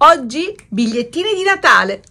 Oggi bigliettini di Natale.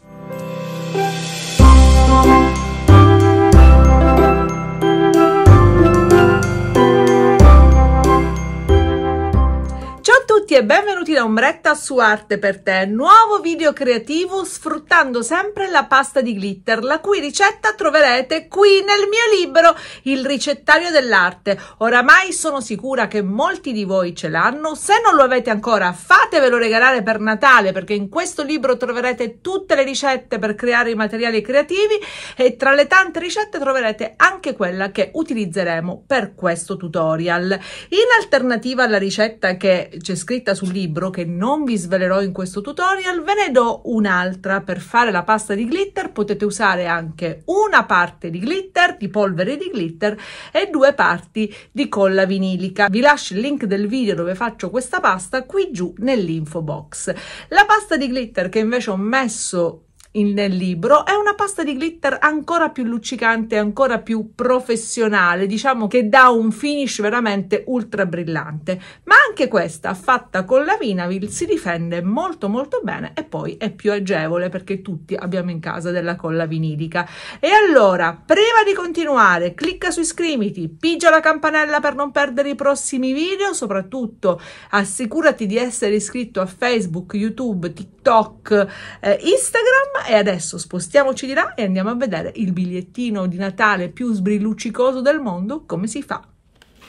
Tutti e benvenuti da Ombretta su Arte per te, nuovo video creativo sfruttando sempre la pasta di glitter, la cui ricetta troverete qui nel mio libro Il ricettario dell'arte. Oramai sono sicura che molti di voi ce l'hanno, se non lo avete ancora fatevelo regalare per Natale perché in questo libro troverete tutte le ricette per creare i materiali creativi e tra le tante ricette troverete anche quella che utilizzeremo per questo tutorial. In alternativa alla ricetta che c'è scritta scritta sul libro che non vi svelerò in questo tutorial, ve ne do un'altra. Per fare la pasta di glitter potete usare anche una parte di glitter, di polvere di glitter e due parti di colla vinilica. Vi lascio il link del video dove faccio questa pasta qui giù nell'info box. La pasta di glitter che invece ho messo nel libro è una pasta di glitter ancora più luccicante, ancora più professionale, diciamo che dà un finish veramente ultra brillante. Ma anche questa, fatta con la Vinavil, si difende molto molto bene e poi è più agevole perché tutti abbiamo in casa della colla vinilica. E allora, prima di continuare, clicca su iscriviti, pigia la campanella per non perdere i prossimi video, soprattutto assicurati di essere iscritto a Facebook, YouTube, TikTok, eh, Instagram e adesso spostiamoci di là e andiamo a vedere il bigliettino di Natale più sbrilluccicoso del mondo, come si fa.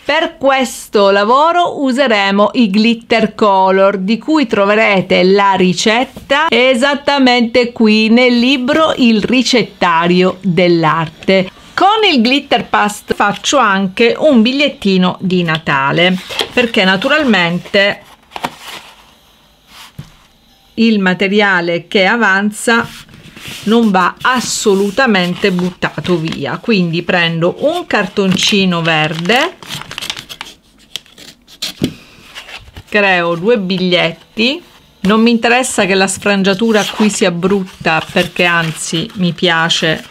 Per questo lavoro useremo i glitter color di cui troverete la ricetta esattamente qui nel libro Il ricettario dell'arte. Con il glitter past faccio anche un bigliettino di Natale perché naturalmente il materiale che avanza non va assolutamente buttato via. Quindi prendo un cartoncino verde creo due biglietti. Non mi interessa che la sfrangiatura qui sia brutta perché anzi mi piace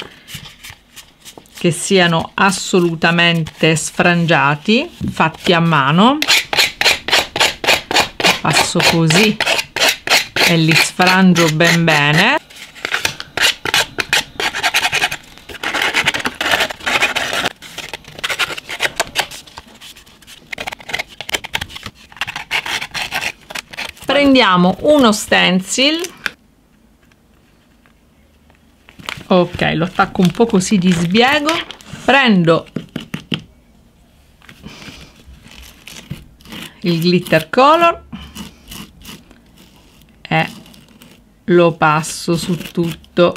che siano assolutamente sfrangiati fatti a mano. Passo così e li sfrangio ben bene prendiamo uno stencil. Ok lo attacco un po' così di sbiego. Prendo il glitter color e lo passo su tutto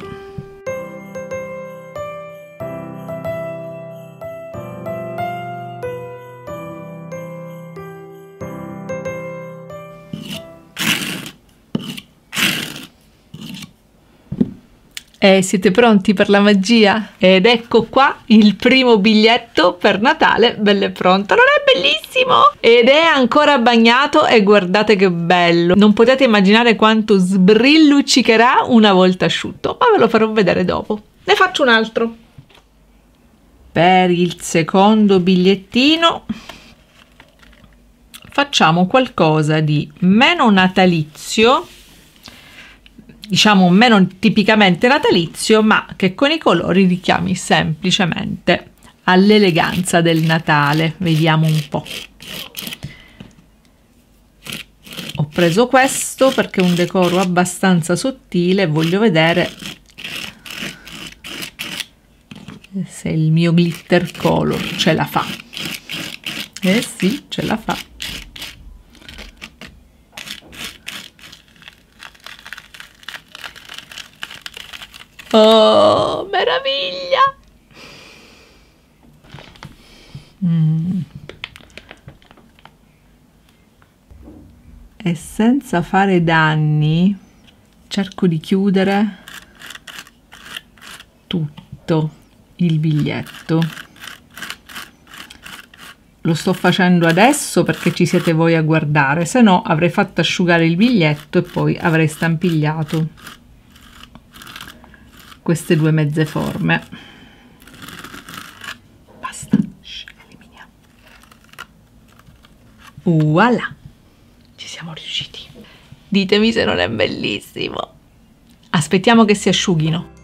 E siete pronti per la magia? Ed ecco qua il primo biglietto per Natale, bello e pronto. Non è bellissimo? Ed è ancora bagnato e guardate che bello. Non potete immaginare quanto sbrilluccicherà una volta asciutto, ma ve lo farò vedere dopo. Ne faccio un altro. Per il secondo bigliettino facciamo qualcosa di meno natalizio diciamo meno tipicamente natalizio, ma che con i colori richiami semplicemente all'eleganza del Natale. Vediamo un po'. Ho preso questo perché è un decoro abbastanza sottile voglio vedere se il mio glitter color ce la fa. Eh sì, ce la fa. Meraviglia! Mm. E senza fare danni cerco di chiudere tutto il biglietto. Lo sto facendo adesso perché ci siete voi a guardare, se no avrei fatto asciugare il biglietto e poi avrei stampigliato queste due mezze forme basta eliminiamo voilà ci siamo riusciti Ditemi se non è bellissimo. Aspettiamo che si asciughino.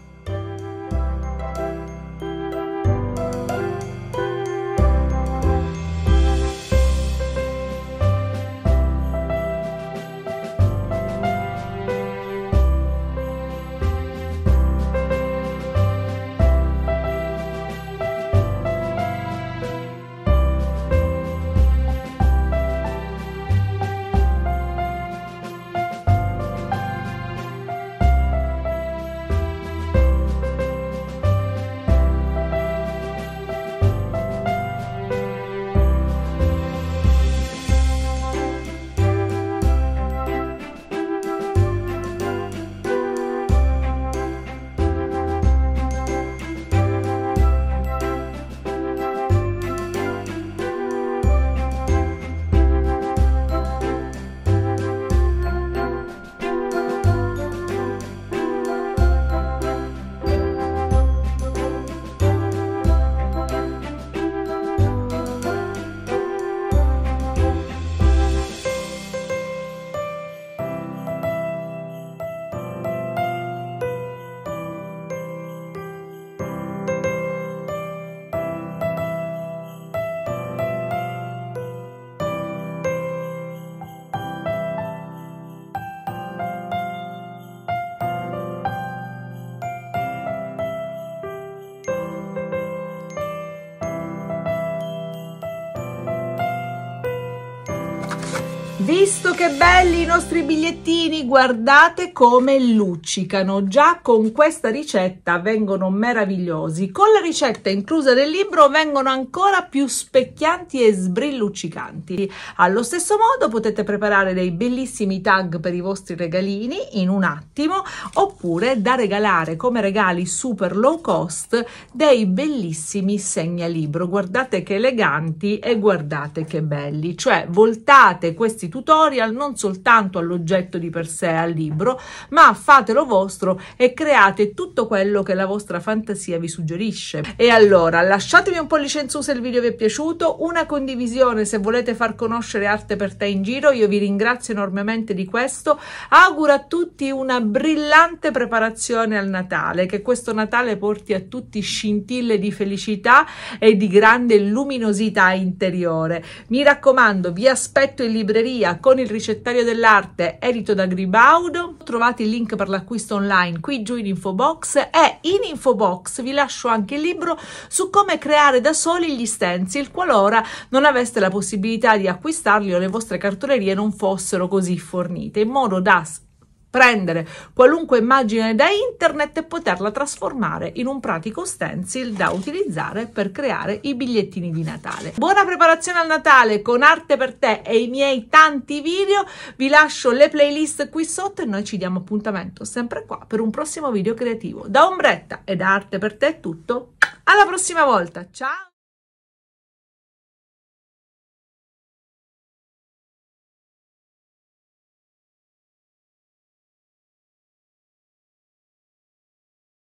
Visto che belli i nostri bigliettini, guardate come luccicano. Già con questa ricetta vengono meravigliosi. Con la ricetta inclusa nel libro vengono ancora più specchianti e sbrilluccicanti. Allo stesso modo potete preparare dei bellissimi tag per i vostri regalini in un attimo, oppure da regalare come regali super low cost dei bellissimi segnalibro. Guardate che eleganti e guardate che belli. Cioè voltate questi tutorial non soltanto all'oggetto di per sé, al libro, ma fatelo vostro e create tutto quello che la vostra fantasia vi suggerisce. E allora lasciatemi un pollice in su se il video vi è piaciuto, una condivisione se volete far conoscere arte per te in giro, io vi ringrazio enormemente di questo, auguro a tutti una brillante preparazione al Natale, che questo Natale porti a tutti scintille di felicità e di grande luminosità interiore. Mi raccomando, vi aspetto in libreria libreria con il ricettario dell'arte edito da Gribaudo. Trovate il link per l'acquisto online qui giù in info box e in info box vi lascio anche il libro su come creare da soli gli stencil qualora non aveste la possibilità di acquistarli o le vostre cartolerie non fossero così fornite in modo da prendere qualunque immagine da internet e poterla trasformare in un pratico stencil da utilizzare per creare i bigliettini di Natale. Buona preparazione al Natale con Arte per te e i miei tanti video. Vi lascio le playlist qui sotto e noi ci diamo appuntamento sempre qua per un prossimo video creativo. Da Ombretta e da Arte per te è tutto. Alla prossima volta. Ciao!